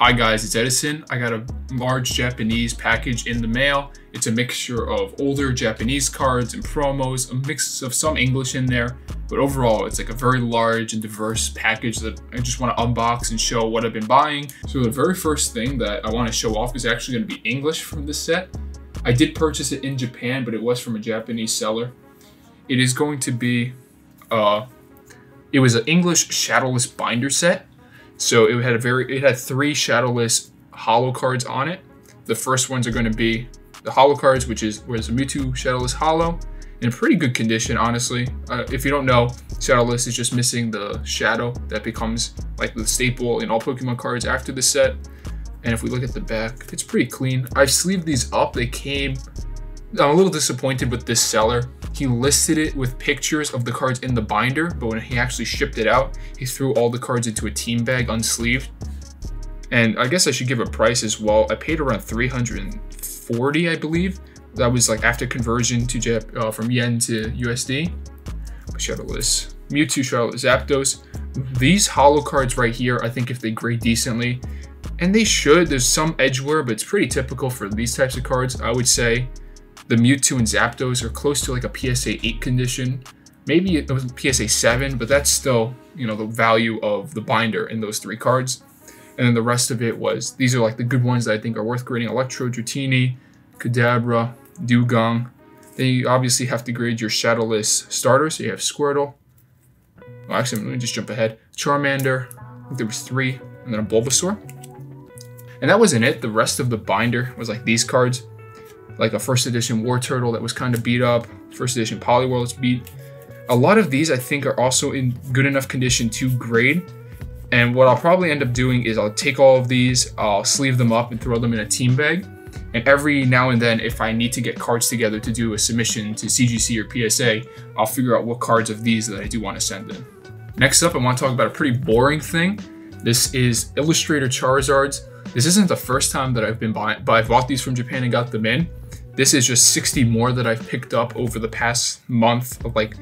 Hi guys, it's Edison. I got a large Japanese package in the mail. It's a mixture of older Japanese cards and promos, a mix of some English in there, but overall it's like a very large and diverse package that I just want to unbox and show what I've been buying. So the very first thing that I want to show off is actually going to be English from this set. I did purchase it in Japan, but it was from a Japanese seller. It is going to be, uh, it was an English shadowless binder set so it had a very it had three shadowless holo cards on it. The first ones are going to be the holo cards, which is where's a Mewtwo shadowless holo in pretty good condition, honestly. Uh, if you don't know, shadowless is just missing the shadow that becomes like the staple in all Pokemon cards after the set. And if we look at the back, it's pretty clean. I've sleeved these up. They came. I'm a little disappointed with this seller he listed it with pictures of the cards in the binder, but when he actually shipped it out, he threw all the cards into a team bag unsleeved. And I guess I should give a price as well. I paid around 340, I believe. That was like after conversion to Jap uh, from yen to USD. Shadowless. Mewtwo Shadowless Zapdos. These holo cards right here, I think if they grade decently, and they should, there's some edge wear, but it's pretty typical for these types of cards, I would say the Mewtwo and Zapdos are close to like a PSA 8 condition. Maybe it was PSA 7, but that's still, you know, the value of the binder in those three cards. And then the rest of it was, these are like the good ones that I think are worth grading. Electro, Dratini, Kadabra, Dewgong. Then you obviously have to grade your shadowless starters. So you have Squirtle. Well, actually, let me just jump ahead. Charmander, there was three, and then a Bulbasaur. And that wasn't it. The rest of the binder was like these cards like a first edition Wartortle that was kind of beat up, first edition Poliwhirl that's beat. A lot of these I think are also in good enough condition to grade. And what I'll probably end up doing is I'll take all of these, I'll sleeve them up and throw them in a team bag. And every now and then, if I need to get cards together to do a submission to CGC or PSA, I'll figure out what cards of these that I do want to send in. Next up, I want to talk about a pretty boring thing. This is Illustrator Charizards. This isn't the first time that I've been buying, but I've bought these from Japan and got them in. This is just 60 more that I've picked up over the past month of like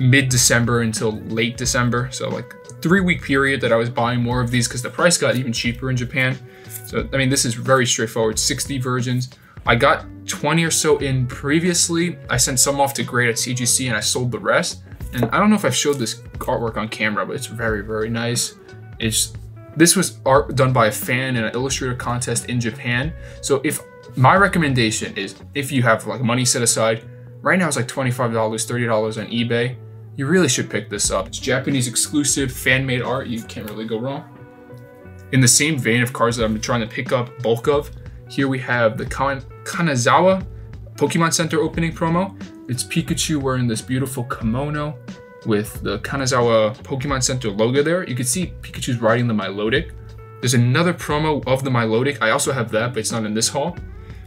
mid-December until late December. So like three week period that I was buying more of these because the price got even cheaper in Japan. So, I mean, this is very straightforward, 60 versions. I got 20 or so in previously. I sent some off to grade at CGC and I sold the rest. And I don't know if I've showed this artwork on camera, but it's very, very nice. It's this was art done by a fan in an illustrator contest in Japan. So if my recommendation is if you have like money set aside, right now it's like $25, $30 on eBay. You really should pick this up. It's Japanese exclusive fan-made art. You can't really go wrong. In the same vein of cards that I'm trying to pick up bulk of, here we have the Kanazawa Pokemon Center opening promo. It's Pikachu wearing this beautiful kimono with the Kanazawa Pokemon Center logo there. You can see Pikachu's riding the Milotic. There's another promo of the Milotic. I also have that, but it's not in this haul.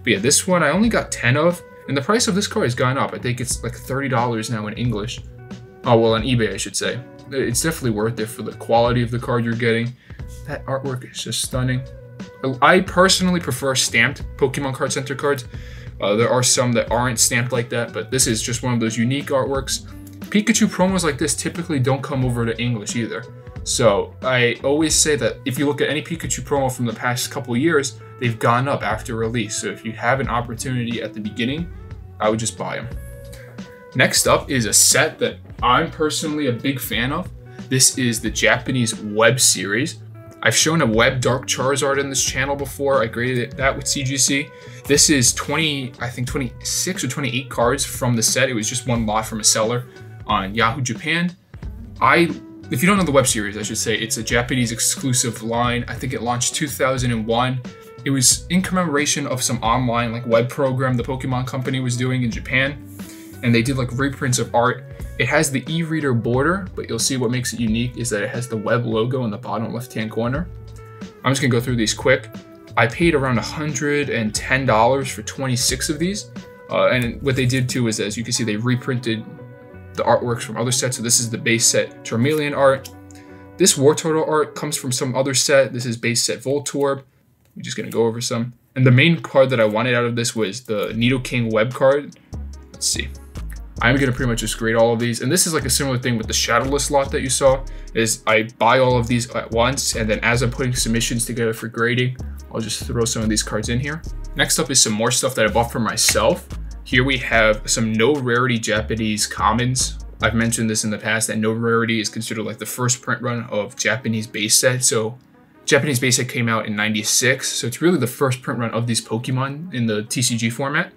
But yeah, this one I only got 10 of, and the price of this card has gone up. I think it's like $30 now in English. Oh, well, on eBay, I should say. It's definitely worth it for the quality of the card you're getting. That artwork is just stunning. I personally prefer stamped Pokemon Card Center cards. Uh, there are some that aren't stamped like that, but this is just one of those unique artworks. Pikachu promos like this typically don't come over to English either. So I always say that if you look at any Pikachu promo from the past couple years, they've gone up after release. So if you have an opportunity at the beginning, I would just buy them. Next up is a set that I'm personally a big fan of. This is the Japanese web series. I've shown a web dark Charizard in this channel before. I graded that with CGC. This is 20, I think 26 or 28 cards from the set. It was just one lot from a seller on Yahoo Japan. I, if you don't know the web series, I should say, it's a Japanese exclusive line. I think it launched 2001. It was in commemoration of some online like web program the Pokemon Company was doing in Japan, and they did like reprints of art. It has the e-reader border, but you'll see what makes it unique is that it has the web logo in the bottom left-hand corner. I'm just gonna go through these quick. I paid around $110 for 26 of these. Uh, and what they did too is, as you can see, they reprinted the artworks from other sets. So this is the base set Charmeleon art. This Wartortle art comes from some other set. This is base set Voltorb. We're just gonna go over some. And the main card that I wanted out of this was the Nidoking web card. Let's see. I'm gonna pretty much just grade all of these. And this is like a similar thing with the Shadowless lot that you saw, is I buy all of these at once, and then as I'm putting submissions together for grading, I'll just throw some of these cards in here. Next up is some more stuff that I bought for myself. Here we have some no rarity Japanese commons. I've mentioned this in the past that no rarity is considered like the first print run of Japanese base set. So Japanese base set came out in 96. So it's really the first print run of these Pokemon in the TCG format.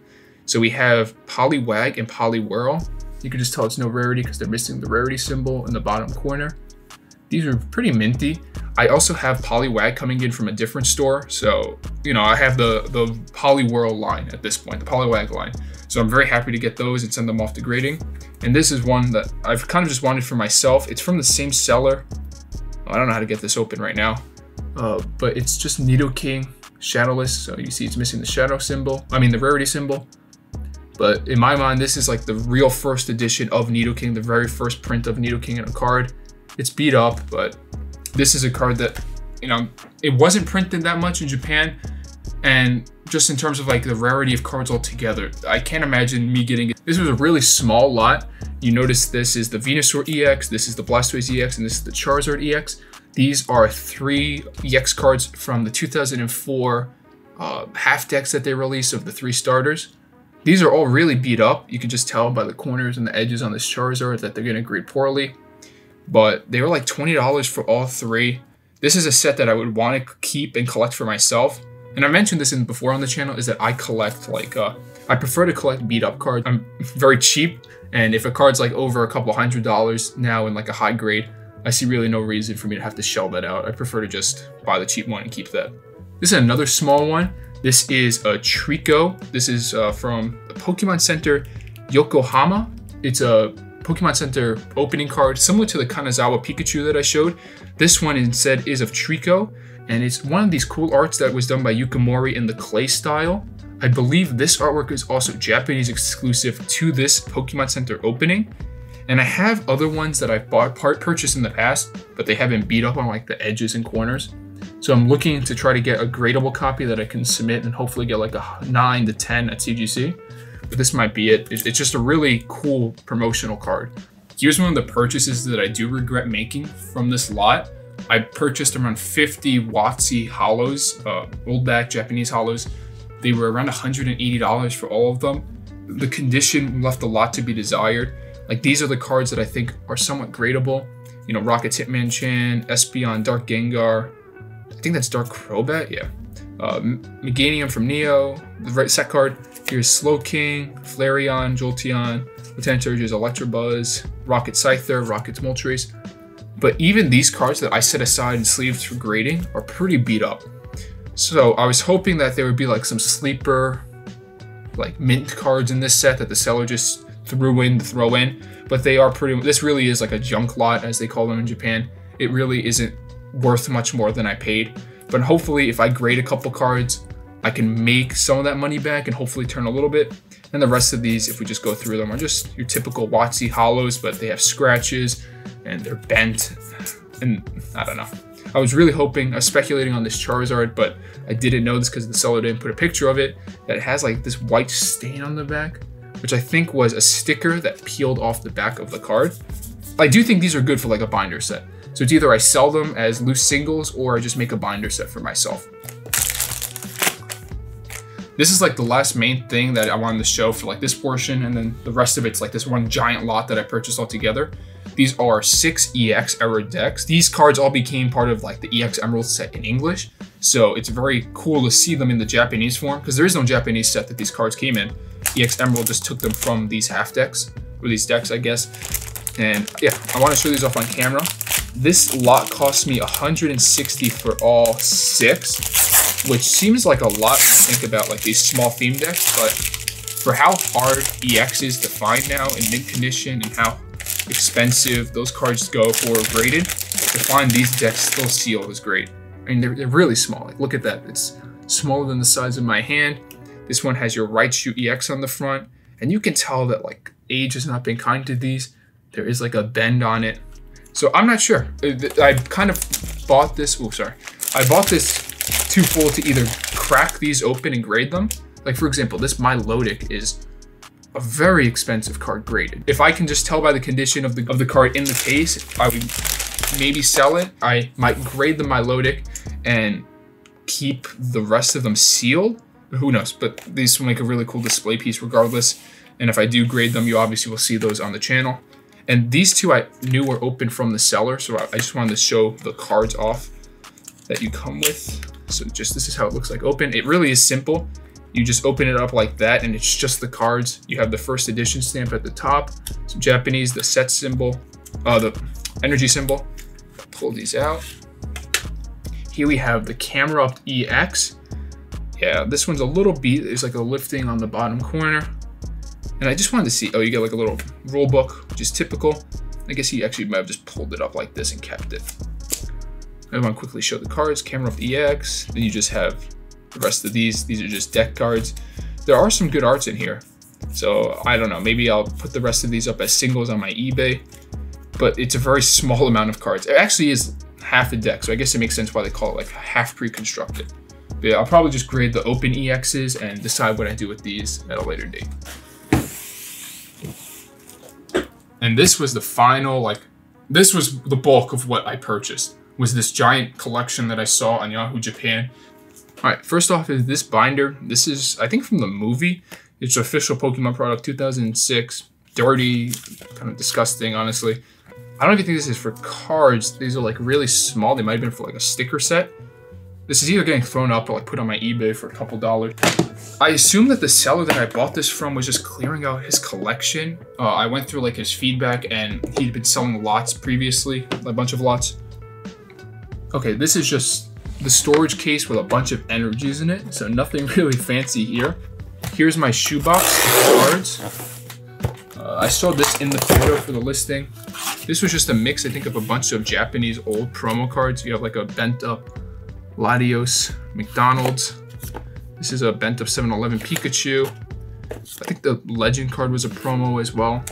So we have Poliwag and Poliwhirl. You can just tell it's no rarity because they're missing the rarity symbol in the bottom corner. These are pretty minty. I also have Poliwag coming in from a different store. So, you know, I have the, the Poliwhirl line at this point, the Poliwag line. So I'm very happy to get those and send them off to grading. And this is one that I've kind of just wanted for myself. It's from the same seller. I don't know how to get this open right now. Uh, but it's just Nidoking Shadowless. So you see it's missing the shadow symbol. I mean the rarity symbol. But in my mind, this is like the real first edition of Nidoking, the very first print of Nidoking in a card. It's beat up, but this is a card that, you know, it wasn't printed that much in Japan. And just in terms of like the rarity of cards altogether, I can't imagine me getting it. This was a really small lot. You notice this is the Venusaur EX, this is the Blastoise EX, and this is the Charizard EX. These are three EX cards from the 2004 uh, half decks that they released of the three starters. These are all really beat up. You can just tell by the corners and the edges on this Charizard that they're going to grade poorly. But they were like $20 for all three. This is a set that I would want to keep and collect for myself. And I mentioned this in before on the channel is that I collect like, uh, I prefer to collect beat up cards. I'm very cheap. And if a card's like over a couple hundred dollars now in like a high grade, I see really no reason for me to have to shell that out. I prefer to just buy the cheap one and keep that. This is another small one. This is a Treecko. This is uh, from the Pokemon Center Yokohama. It's a Pokemon Center opening card, similar to the Kanazawa Pikachu that I showed. This one instead is of Treecko, and it's one of these cool arts that was done by Yuka Morii in the clay style. I believe this artwork is also Japanese exclusive to this Pokemon Center opening. And I have other ones that I've bought part purchased in the past, but they haven't beat up on like the edges and corners. So I'm looking to try to get a gradable copy that I can submit and hopefully get like a 9 to 10 at CGC. But this might be it. It's just a really cool promotional card. Here's one of the purchases that I do regret making from this lot. I purchased around 50 WotC holos, uh, old back Japanese holos. They were around $180 for all of them. The condition left a lot to be desired. Like these are the cards that I think are somewhat gradable. You know, Rocket Rocket's Hitmonchan, Espeon, Dark Gengar, I think that's Dark Crobat, yeah. Uh, Meganium from Neo, the right set card. Here's Slowking, Flareon, Jolteon, Lieutenant Surge's Electabuzz, Rocket Scyther, Rocket's Moltres. But even these cards that I set aside and sleeves for grading are pretty beat up. So I was hoping that there would be like some sleeper, like mint cards in this set that the seller just threw in to throw in. But they are pretty, this really is like a junk lot as they call them in Japan. It really isn't worth much more than I paid. But hopefully, if I grade a couple cards, I can make some of that money back and hopefully turn a little bit. And the rest of these, if we just go through them, are just your typical WotC holos, but they have scratches and they're bent. And I don't know. I was really hoping, I was speculating on this Charizard, but I didn't know this because the seller didn't put a picture of it, that it has like this white stain on the back, which I think was a sticker that peeled off the back of the card. I do think these are good for like a binder set. So it's either I sell them as loose singles or I just make a binder set for myself. This is like the last main thing that I wanted to show for like this portion and then the rest of it's like this one giant lot that I purchased all together. These are six EX Emerald decks. These cards all became part of like the EX Emerald set in English. So it's very cool to see them in the Japanese form because there is no Japanese set that these cards came in. EX Emerald just took them from these half decks, or these decks, I guess. And yeah, I want to show these off on camera. This lot cost me 160 for all six, which seems like a lot you think about like these small theme decks, but for how hard EX is to find now in mint condition and how expensive those cards go for graded, to find these decks still sealed is great. I mean, they're, they're really small. Like, look at that. It's smaller than the size of my hand. This one has your right shoe EX on the front, and you can tell that like age has not been kind to these. There is like a bend on it. So I'm not sure. Uh, I kind of bought this. Oh, sorry. I bought this too full to either crack these open and grade them. Like for example, this Milotic is a very expensive card graded. If I can just tell by the condition of the of the card in the case, I would maybe sell it. I might grade the Milotic and keep the rest of them sealed. Who knows? But these will make a really cool display piece regardless. And if I do grade them, you obviously will see those on the channel. And these two I knew were open from the seller, so I just wanted to show the cards off that you come with. So just this is how it looks like open. It really is simple. You just open it up like that and it's just the cards. You have the first edition stamp at the top, some Japanese, the set symbol, uh, the energy symbol. Pull these out. Here we have the Camerupt EX. Yeah, this one's a little beat. There's like a lifting on the bottom corner. And I just wanted to see, oh, you get like a little rule book, which is typical. I guess he actually might have just pulled it up like this and kept it. I want to quickly show the cards, Camerupt EX. Then you just have the rest of these. These are just deck cards. There are some good arts in here. So I don't know, maybe I'll put the rest of these up as singles on my eBay. But it's a very small amount of cards. It actually is half a deck, so I guess it makes sense why they call it like half pre-constructed. But yeah, I'll probably just grade the open EXs and decide what I do with these at a later date. And this was the final, like, this was the bulk of what I purchased, was this giant collection that I saw on Yahoo Japan. All right, first off is this binder. This is, I think from the movie. It's official Pokemon product 2006. Dirty, kind of disgusting, honestly. I don't even think this is for cards. These are like really small. They might have been for like a sticker set. This is either getting thrown up or like put on my eBay for a couple dollars. I assume that the seller that I bought this from was just clearing out his collection. Uh, I went through like his feedback and he'd been selling lots previously, a bunch of lots. Okay, this is just the storage case with a bunch of energies in it, so nothing really fancy here. Here's my shoebox cards. Uh, I saw this in the photo for the listing. This was just a mix, I think, of a bunch of Japanese old promo cards. You have like a bent up Latios, McDonald's. This is a bent up 7-Eleven Pikachu. I think the legend card was a promo as well.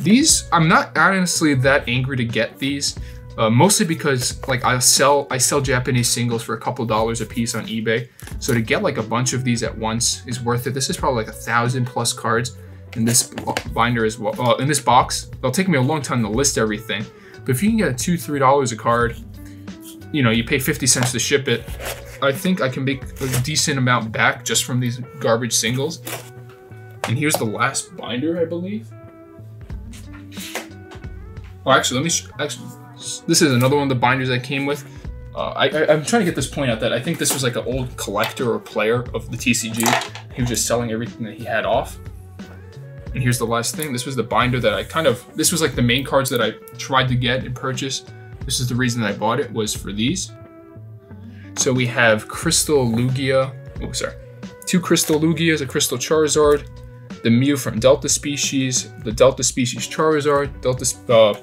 These, I'm not honestly that angry to get these. Uh, mostly because like I sell I sell Japanese singles for a couple dollars a piece on eBay. So to get like a bunch of these at once is worth it. This is probably like a thousand plus cards in this binder as well. Uh, in this box, it'll take me a long time to list everything. But if you can get two, three dollars a card, you know, you pay 50 cents to ship it. I think I can make a decent amount back just from these garbage singles. And here's the last binder, I believe. Oh, actually, let me, actually, this is another one of the binders I came with. Uh, I, am trying to get this point out that I think this was like an old collector or player of the TCG. He was just selling everything that he had off. And here's the last thing. This was the binder that I kind of, this was like the main cards that I tried to get and purchase. This is the reason I bought it was for these. So we have Crystal Lugia, oh sorry, two Crystal Lugias, a Crystal Charizard, the Mew from Delta Species, the Delta Species Charizard, Delta uh,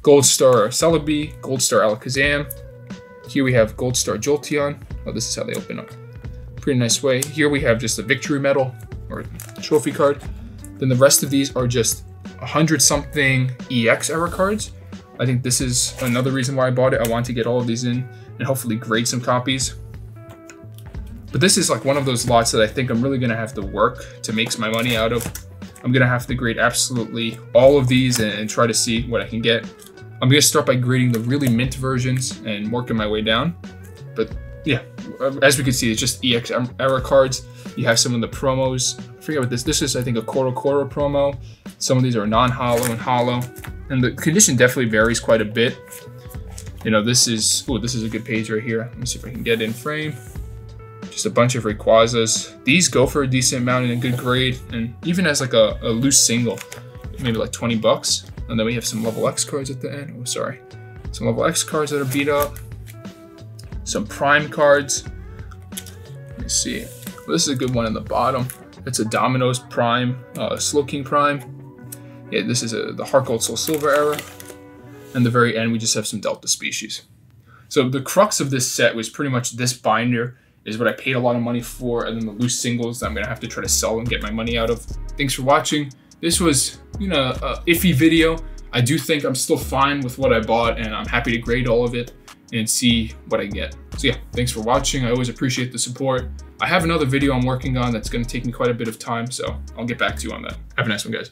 Gold Star Celebi, Gold Star Alakazam. Here we have Gold Star Jolteon. Oh, this is how they open up. Pretty nice way. Here we have just a Victory Medal or trophy card. Then the rest of these are just 100 something EX error cards. I think this is another reason why I bought it. I want to get all of these in and hopefully grade some copies. But this is like one of those lots that I think I'm really gonna have to work to make my money out of. I'm gonna have to grade absolutely all of these and, and try to see what I can get. I'm gonna start by grading the really mint versions and working my way down. But yeah, as we can see, it's just EX error cards. You have some of the promos. I forget what this, this is I think a CoroCoro promo. Some of these are non-holo and holo. And the condition definitely varies quite a bit. You know, this is, oh, this is a good page right here. Let me see if I can get in frame. Just a bunch of Rayquazas. These go for a decent amount in a good grade. And even as like a, a loose single, maybe like 20 bucks. And then we have some level X cards at the end. Oh, sorry. Some level X cards that are beat up. Some prime cards. Let me see. Well, this is a good one in the bottom. It's a Domino's Prime, uh, Slowking Prime. Yeah, this is a, the Heart Gold Soul Silver era. And the very end, we just have some Delta species. So the crux of this set was pretty much this binder is what I paid a lot of money for, and then the loose singles that I'm gonna have to try to sell and get my money out of. Thanks for watching. This was, you know, a iffy video. I do think I'm still fine with what I bought and I'm happy to grade all of it and see what I get. So yeah, thanks for watching. I always appreciate the support. I have another video I'm working on that's gonna take me quite a bit of time, so I'll get back to you on that. Have a nice one, guys.